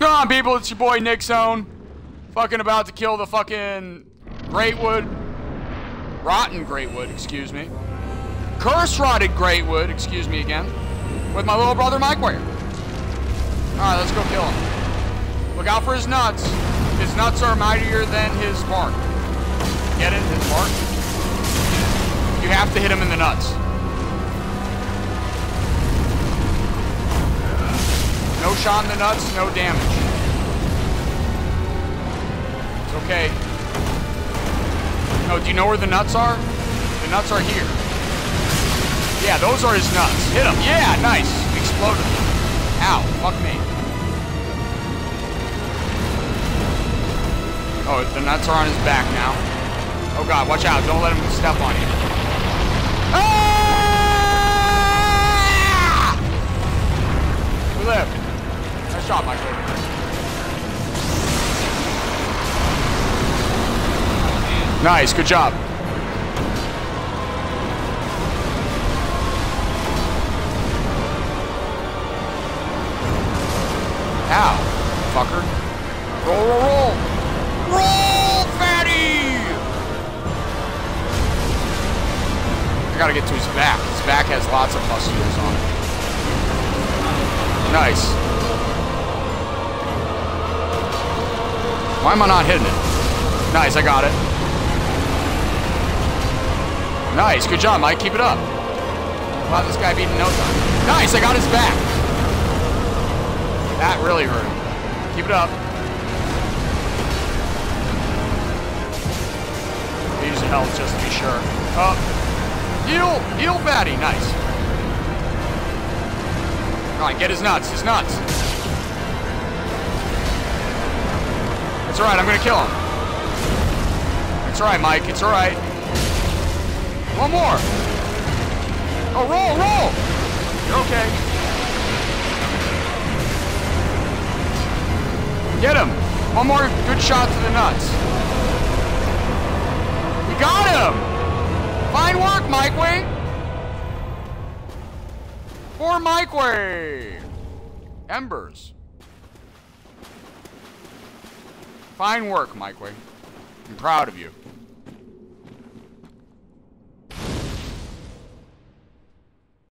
Come on, people, it's your boy Nicksown. Fucking about to kill the fucking Greatwood. Rotten Greatwood, excuse me. Curse rotted Greatwood, excuse me again. With my little brother Mike Ware. Alright, let's go kill him. Look out for his nuts. His nuts are mightier than his bark. Get it? His bark? You have to hit him in the nuts. Shot in the nuts, no damage. It's okay. Oh, do you know where the nuts are? The nuts are here. Yeah, those are his nuts. Hit him. Yeah, nice. Exploded. Ow, fuck me. Oh, the nuts are on his back now. Oh god, watch out. Don't let him step on you. Ah! Nice, good job. Ow, fucker. Roll, roll, roll. Roll, fatty! I gotta get to his back. His back has lots of pustules on it. Nice. Why am I not hitting it? Nice, I got it. Nice, good job, Mike. Keep it up. Wow, this guy beat in no time. Nice, I got his back. That really hurt. Keep it up. Use health just to be sure. Oh, up. Heal! Heal fatty. Nice. Alright, get his nuts. His nuts. It's alright, I'm gonna kill him. It's alright, Mike. It's alright. One more. Oh, roll, roll! Okay. Get him! One more good shot to the nuts. We got him! Fine work, MikeWee! For MikeWee! Embers. Fine work, MikeWee. I'm proud of you.